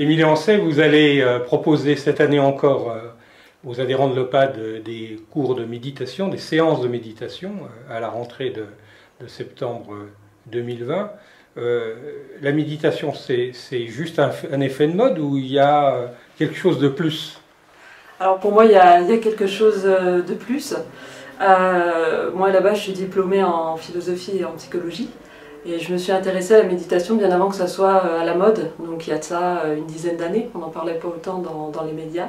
Émilie Ancet, vous allez euh, proposer cette année encore euh, aux adhérents de l'OPAD euh, des cours de méditation, des séances de méditation à la rentrée de, septembre 2020. la méditation, c'est juste un, effet de mode ou il y a quelque chose de plus? Alors pour moi, il y, a, quelque chose de plus. moi là-bas, je suis diplômée en philosophie et en psychologie. Et je me suis intéressée à la méditation bien avant que ça soit euh, à la mode, donc il y a de ça euh, une dizaine d'années, on n'en parlait pas autant dans, dans les médias.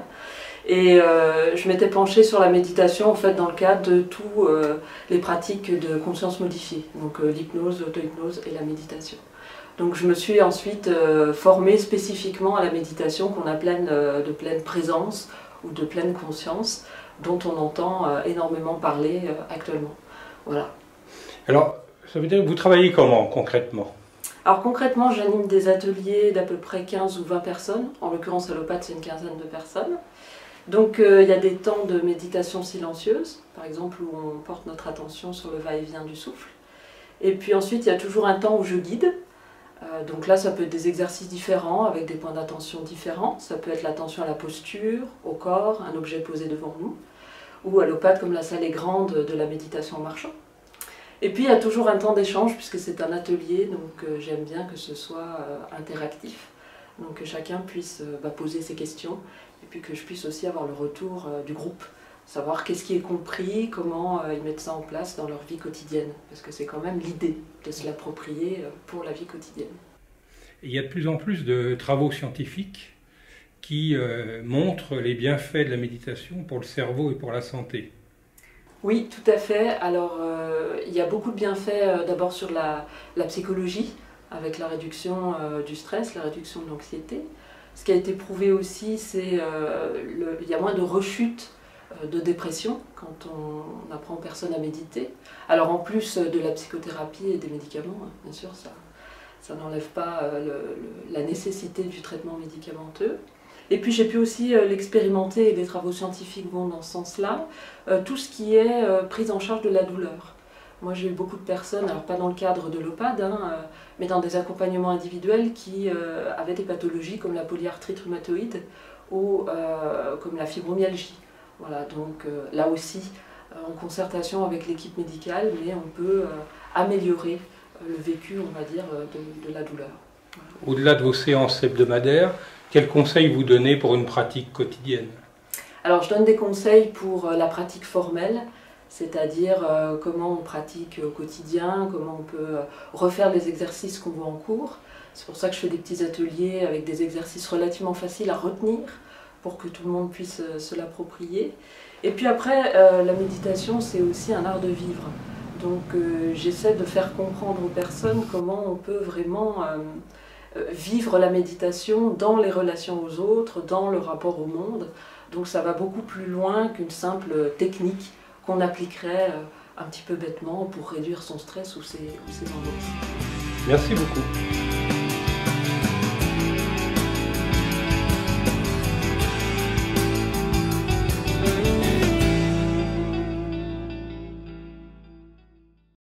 Et euh, je m'étais penchée sur la méditation en fait dans le cadre de tous les pratiques de conscience modifiée, donc l'hypnose, l'auto-hypnose et la méditation. Donc je me suis ensuite formée spécifiquement à la méditation qu'on appelle de pleine présence ou de pleine conscience, dont on entend énormément parler actuellement. Voilà. Alors, ça veut dire que vous travaillez comment concrètement alors concrètement, j'anime des ateliers d'à peu près 15 ou 20 personnes. En l'occurrence, à l'OPAT, c'est une quinzaine de personnes. Donc euh, il y a des temps de méditation silencieuse, par exemple où on porte notre attention sur le va-et-vient du souffle. Et puis ensuite, il y a toujours un temps où je guide. Euh, donc là, ça peut être des exercices différents avec des points d'attention différents. Ça peut être l'attention à la posture, au corps, un objet posé devant nous. Ou à l'OPAT, comme la salle est grande, de la méditation en marchant. Et puis il y a toujours un temps d'échange puisque c'est un atelier, donc euh, j'aime bien que ce soit euh, interactif, donc que chacun puisse euh, bah, poser ses questions et puis que je puisse aussi avoir le retour du groupe, savoir qu'est-ce qui est compris, comment ils mettent ça en place dans leur vie quotidienne, parce que c'est quand même l'idée de se l'approprier pour la vie quotidienne. Il y a de plus en plus de travaux scientifiques qui montrent les bienfaits de la méditation pour le cerveau et pour la santé. Oui, tout à fait. Alors, euh, il y a beaucoup de bienfaits euh, d'abord sur la, psychologie, avec la réduction euh, du stress, la réduction de l'anxiété. Ce qui a été prouvé aussi, c'est qu'il y a moins de rechutes de dépression quand on, apprend aux personnes à méditer. Alors, en plus de la psychothérapie et des médicaments, hein, bien sûr, ça, ça n'enlève pas la nécessité du traitement médicamenteux. Et puis j'ai pu aussi euh, l'expérimenter et les travaux scientifiques vont dans ce sens-là, euh, tout ce qui est euh, prise en charge de la douleur. Moi j'ai eu beaucoup de personnes, alors pas dans le cadre de l'OPAD, hein, mais dans des accompagnements individuels qui avaient des pathologies comme la polyarthrite rhumatoïde ou comme la fibromyalgie. Voilà, donc là aussi, en concertation avec l'équipe médicale, mais on peut améliorer le vécu, on va dire, de, de la douleur. Au-delà de vos séances hebdomadaires, quels conseils vous donnez pour une pratique quotidienne? Alors je donne des conseils pour euh, la pratique formelle, c'est-à-dire euh, comment on pratique au quotidien, comment on peut euh, refaire les exercices qu'on voit en cours. C'est pour ça que je fais des petits ateliers avec des exercices relativement faciles à retenir pour que tout le monde puisse se l'approprier. Et puis après, la méditation, c'est aussi un art de vivre. Donc j'essaie de faire comprendre aux personnes comment on peut vraiment euh, vivre la méditation dans les relations aux autres, dans le rapport au monde. Donc ça va beaucoup plus loin qu'une simple technique qu'on appliquerait euh, un petit peu bêtement pour réduire son stress ou ses, ou ses Merci beaucoup.